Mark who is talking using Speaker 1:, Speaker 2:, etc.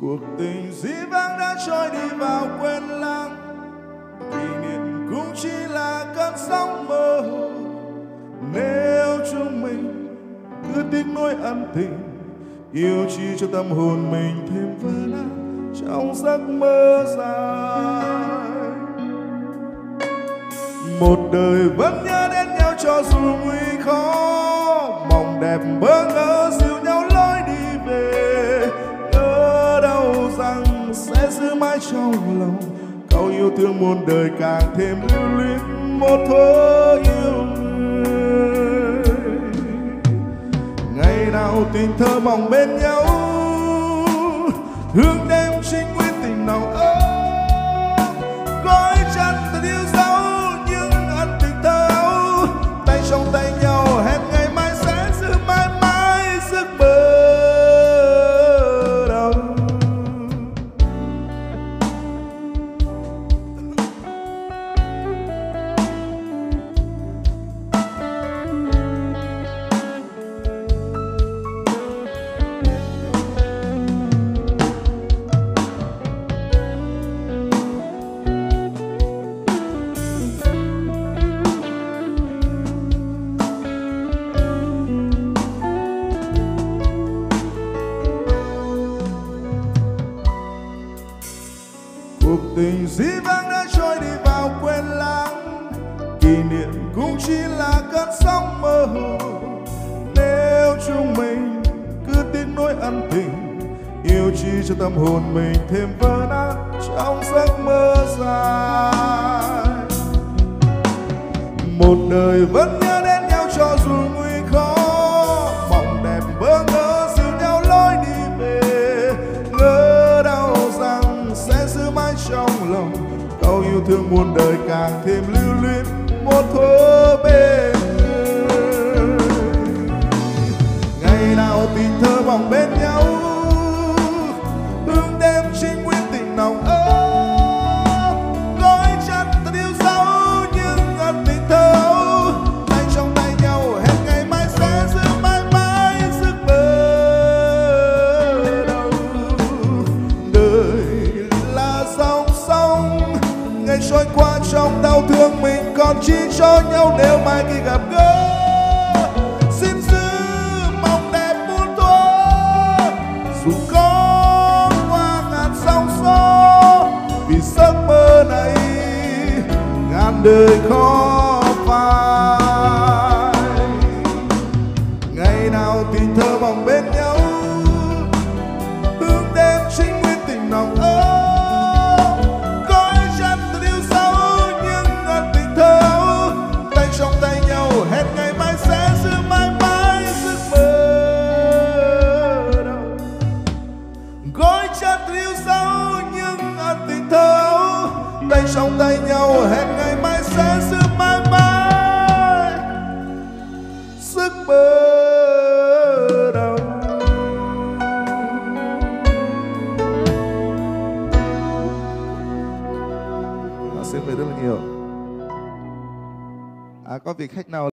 Speaker 1: cuộc tình dĩ vãng đã trôi đi vào quên lãng. Kỷ niệm cũng chỉ là cơn sóng mơ. Hồ nếu chúng mình cứ tiếc nuối ân tình, yêu chi cho tâm hồn mình thêm vỡ nát trong giấc mơ dài. Một đời vẫn nhớ đến nhau cho dù nguy khó, mong đẹp bỡ ngỡ dịu trong lòng. Câu yêu thương muôn đời càng thêm lưu luyến, một thôi yêu người. Ngày nào tình thơ mong bên nhau, hương đêm trinh nguyên tình nào ơi tình dĩ vãng đã trôi đi vào quên lãng. Kỷ niệm cũng chỉ là cơn sóng mơ hồ. Nếu chúng mình cứ tin nỗi ân tình, yêu chi cho tâm hồn mình thêm vỡ nát trong giấc mơ dài. Một đời vẫn câu yêu thương muôn đời càng thêm lưu luyến, một thuở bên người. Ngày nào tình thơ vòng bên nhau ngày trôi qua trong đau thương mình còn chi cho nhau nếu mai khi gặp gỡ. Xin giữ mong đẹp muôn thuở, dù có qua ngàn sóng gió, vì giấc mơ này ngàn đời khó phai. Ngày nào tình thơ mong bên nhau. Trong tay nhau hẹn ngày mai sẽ giữ mãi mãi sức mơ đầu À, xin mời rất là nhiều. À, có vị khách nào